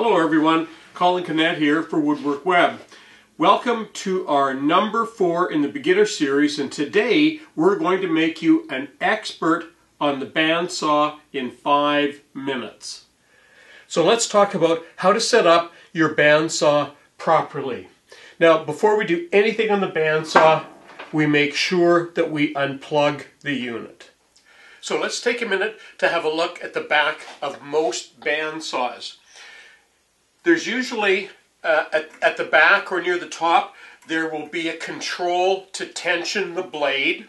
Hello everyone, Colin Knecht here for Woodwork Web. Welcome to our number four in the beginner series and today we're going to make you an expert on the bandsaw in five minutes. So let's talk about how to set up your bandsaw properly. Now before we do anything on the bandsaw, we make sure that we unplug the unit. So let's take a minute to have a look at the back of most bandsaws. There's usually uh, at, at the back or near the top, there will be a control to tension the blade.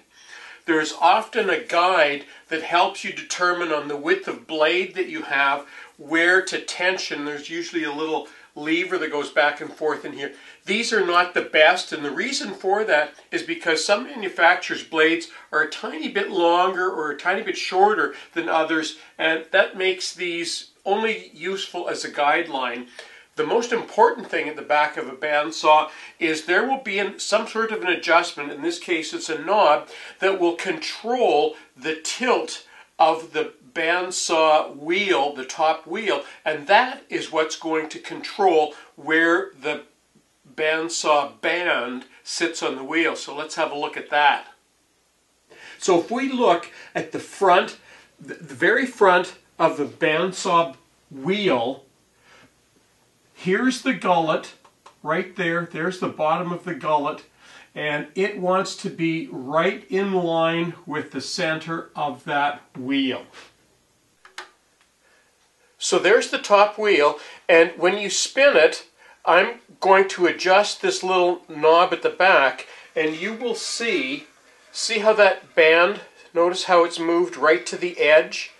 There's often a guide that helps you determine on the width of blade that you have where to tension. There's usually a little lever that goes back and forth in here. These are not the best, and the reason for that is because some manufacturers' blades are a tiny bit longer or a tiny bit shorter than others, and that makes these only useful as a guideline. The most important thing at the back of a bandsaw is there will be an, some sort of an adjustment, in this case it's a knob, that will control the tilt of the bandsaw wheel, the top wheel, and that is what's going to control where the bandsaw band sits on the wheel. So let's have a look at that. So if we look at the front, the very front of the bandsaw wheel, here's the gullet right there. There's the bottom of the gullet and it wants to be right in line with the center of that wheel. So there's the top wheel, and when you spin it, I'm going to adjust this little knob at the back, and you will see, see how that band, notice how it's moved right to the edge?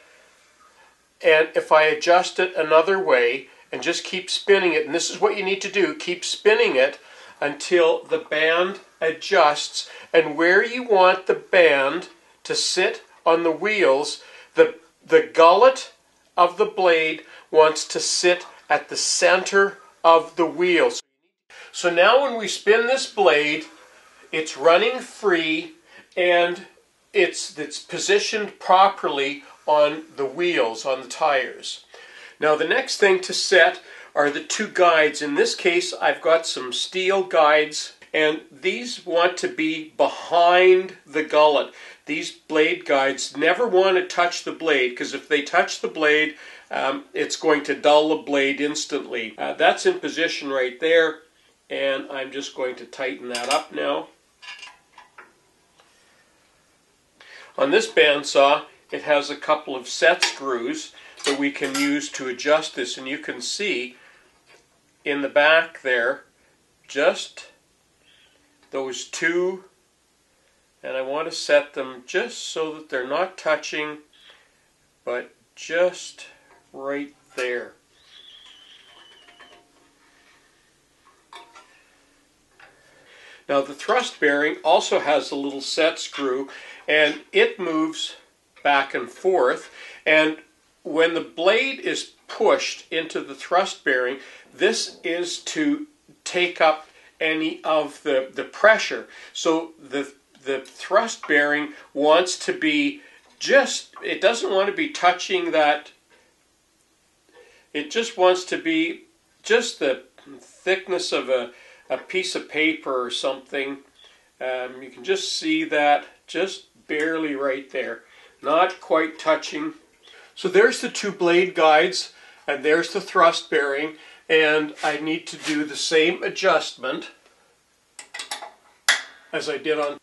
And if I adjust it another way, and just keep spinning it, and this is what you need to do, keep spinning it until the band adjusts, and where you want the band to sit on the wheels, the, the gullet of the blade wants to sit at the center of the wheels. So now when we spin this blade, it's running free and it's, it's positioned properly on the wheels, on the tires. Now the next thing to set are the two guides. In this case, I've got some steel guides and these want to be behind the gullet. These blade guides never want to touch the blade because if they touch the blade, um, it's going to dull the blade instantly. Uh, that's in position right there and I'm just going to tighten that up now. On this bandsaw, it has a couple of set screws that we can use to adjust this and you can see in the back there just those two and I want to set them just so that they're not touching but just right there. Now the thrust bearing also has a little set screw and it moves back and forth and when the blade is pushed into the thrust bearing this is to take up any of the, the pressure. So the, the thrust bearing wants to be just, it doesn't want to be touching that, it just wants to be just the thickness of a, a piece of paper or something. Um, you can just see that just barely right there, not quite touching. So there's the two blade guides and there's the thrust bearing and I need to do the same adjustment as I did on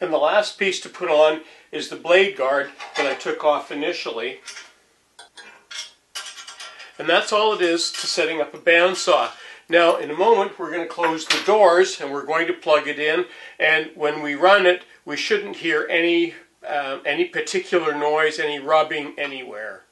and the last piece to put on is the blade guard that I took off initially and that's all it is to setting up a bandsaw. Now in a moment we're going to close the doors and we're going to plug it in and when we run it we shouldn't hear any um, any particular noise, any rubbing anywhere.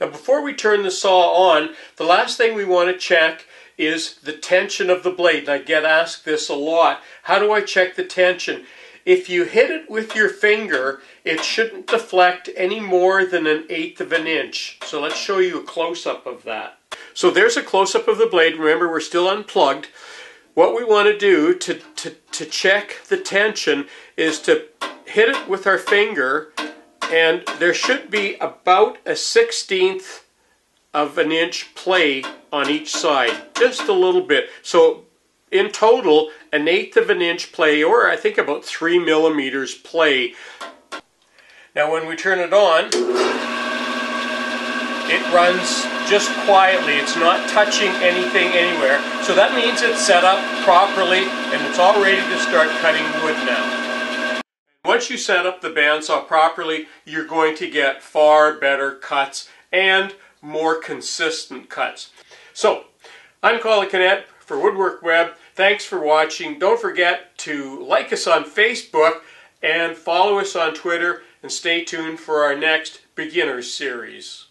Now before we turn the saw on, the last thing we want to check is the tension of the blade. And I get asked this a lot. How do I check the tension? If you hit it with your finger, it shouldn't deflect any more than an eighth of an inch. So let's show you a close-up of that. So there's a close-up of the blade. Remember, we're still unplugged. What we want to do to, to, to check the tension is to hit it with our finger and there should be about a 16th of an inch play on each side, just a little bit. So in total, an eighth of an inch play, or I think about three millimeters play. Now when we turn it on, it runs just quietly. It's not touching anything anywhere. So that means it's set up properly and it's all ready to start cutting wood now. Once you set up the bandsaw properly, you're going to get far better cuts and more consistent cuts. So, I'm Colin Knecht for Woodwork Web. Thanks for watching. Don't forget to like us on Facebook and follow us on Twitter and stay tuned for our next beginner series.